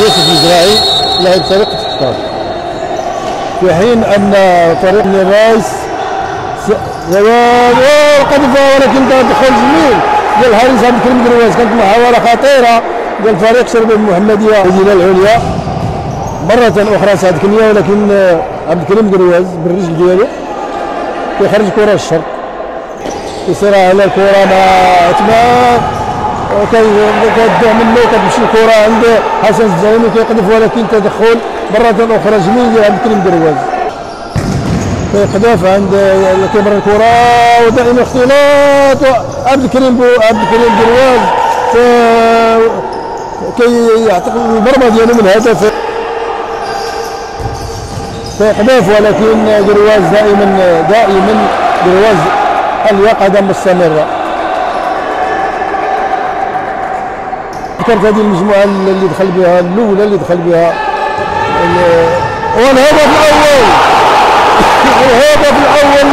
يوسف الزراعي لاعب فريق تختار في حين أن فريق الرايس قذفه ولكن دخل جميل ديال الحارس عبد الكريم درويز كانت محاوله خطيرة. ديال فريق شباب المحمديه المدينة العليا. مرة أخرى سعد كنيا ولكن عبد الكريم درويز بالرجل ديالو كيخرج كرة الشرق. كيصير على الكرة مع عثمان. كتدع منه كتمشي الكرة عند حسن الزعيمي كيقذف ولكن تدخل مرة أخرى جميل ديال عبد الكريم درويز كيقذف عند كيمر الكرة ودائما اختلاط. عبد الكريم عبد الكريم درويز كيعتق المرمى ديالو من هدف. كيقذف ولكن درويز دائما دائما درويز اليقظة مستمرة ذكرت هذه المجموعة اللي دخل بها الأولى اللي دخل بها والهدف الأول. الهدف الأول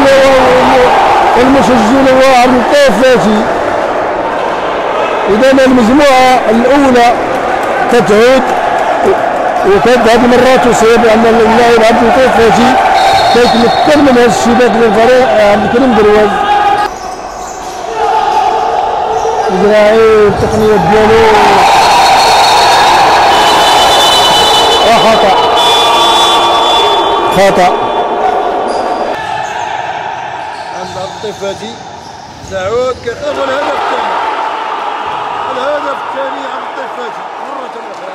المسجل هو عبد اللطيف فاتي. إذا المجموعة الأولى تتعود وكانت هذه المرة تصيب لأن اللاعب عبد اللطيف فاتي كيتمكن من هذا الشباك للفريق عبد الكريم دروز. إجراء التقنية ديالو. وخطأ خطأ. عند الطفاتي سعود كتب الهدف الثاني. الهدف الثاني عند الطفاتي مرة أخرى.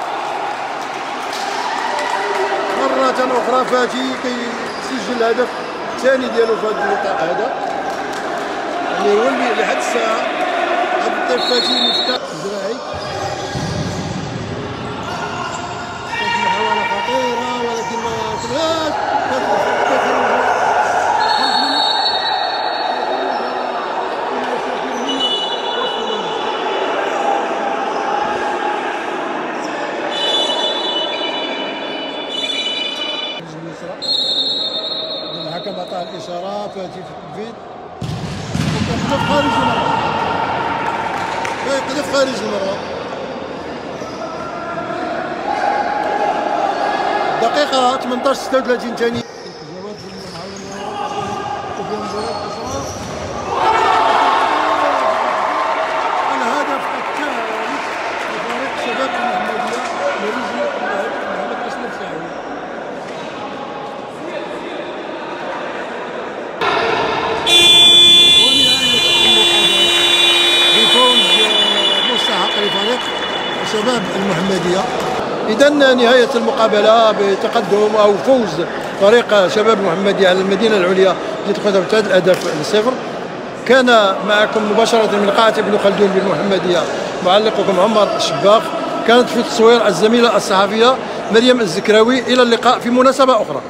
مرة أخرى فاتي كيسجل الهدف الثاني ديالو في هذا اللقاء هذا اللي هو لحد الساعة فاتي مفتاح الزراعي محاولة خطيرة ولكن ما الحكم عطاه الإشارة فاتي في التنفيذ خارج كيقذف خارج المرمى. دقيقة 18 36 ثانية الهدف الثالث لفريق شباب المحمدية لرجل اللاعب محمد أشرف سعيد بفوز مستحق لفريق شباب المحمدية. إذا نهاية المقابلة بتقدم أو فوز فريق شباب المحمدية على المدينة العليا لتقدم ثلاث الأهداف لصفر كان معكم مباشرة من قاعة ابن خلدون بالمحمدية معلقكم عمر الشباخ كانت في التصوير الزميلة الصحفية مريم الزكراوي. إلى اللقاء في مناسبة أخرى.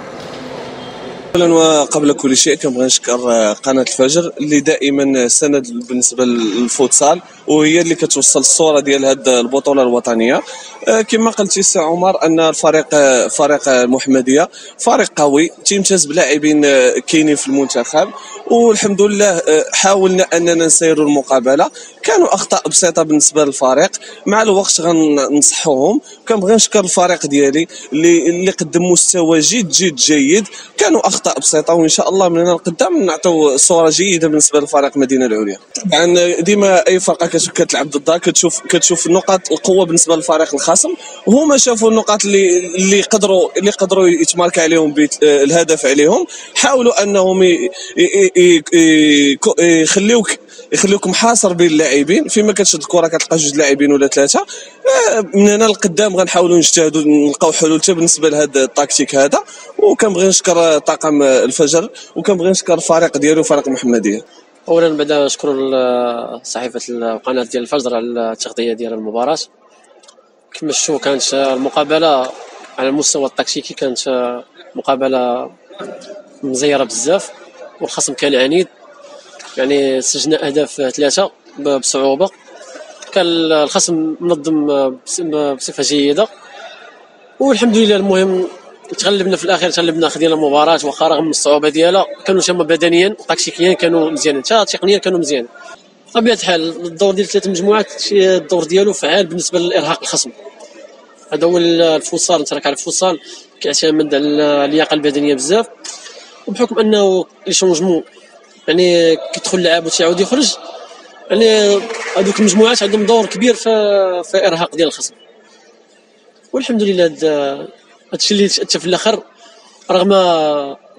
اولا وقبل كل شيء كنبغي نشكر قناة الفجر اللي دائما سند بالنسبة للفوتسال وهي اللي كتوصل الصورة ديال هذه البطولة الوطنية. كما قلتي سي عمر أن الفريق فريق المحمديه فريق قوي تيمتاز بلاعبين كاينين في المنتخب. والحمد لله حاولنا أننا نسيروا المقابلة. كانوا أخطاء بسيطة بالنسبة للفريق. مع الوقت غنصحوهم كنبغي نشكر الفريق ديالي اللي اللي قدم مستوى جد جد جيد. كانوا أخطاء بسيطة وإن شاء الله من هنا لقدام نعطيو صورة جيدة بالنسبة لفريق المدينة العليا. طبعا ديما أي فرقة كتلعب ضدها كتشوف كتشوف نقاط القوة بالنسبة للفريق الخصم وهما شافوا النقاط اللي اللي قدروا اللي قدروا يتمارك عليهم الهدف عليهم. حاولوا أنهم يخليوك يخليوك محاصر بين اللاعبين. فيما كتشد الكرة كتلقى جوج لاعبين ولا ثلاثة من هنا لقدام غنحاولوا نجتهدوا نلقاو حلول حتى بالنسبة لهذا التكتيك هذا. وكنبغي نشكر طاقم الفجر وكنبغي نشكر الفريق ديالي وفريق المحمديه اولا بعدا نشكر صحيفة القناه ديال الفجر على التغطية ديال المباراة. كما شفتوا كانت المقابلة على المستوى التكتيكي كانت مقابلة مزيرة بزاف. والخصم كان عنيد. يعني سجلنا أهداف ثلاثة بصعوبه كان الخصم منظم بصفة جيدة. والحمد لله المهم تغلبنا في الأخير تغلبنا خدينا المباراة واخا رغم الصعوبة ديالها. كانوا تما بدنيا تكتيكيا كانوا مزيانين حتى تقنيا كانوا مزيانين. بطبيعة الحال الدور ديال ثلاث مجموعات الدور ديالو فعال بالنسبة لإرهاق الخصم. هذا هو الفوتسال انت راك عارف الفوتسال كيعتمد على اللياقة البدنية بزاف. وبحكم أنه يشونجمون يعني كيدخل لاعب وتيعاود يخرج. يعني هذوك المجموعات عندهم دور كبير في في إرهاق ديال الخصم. والحمد لله هذا الشيء اللي تاتى في الأخر رغم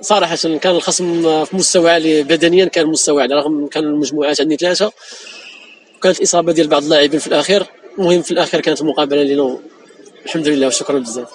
صراحة كان الخصم في مستوى عالي بدنيا كان مستوى عالي رغم كان المجموعات عندي ثلاثة. وكانت الإصابة ديال بعض اللاعبين في الأخير المهم في الأخير كانت المقابلة لنا الحمد لله وشكرا بزاف.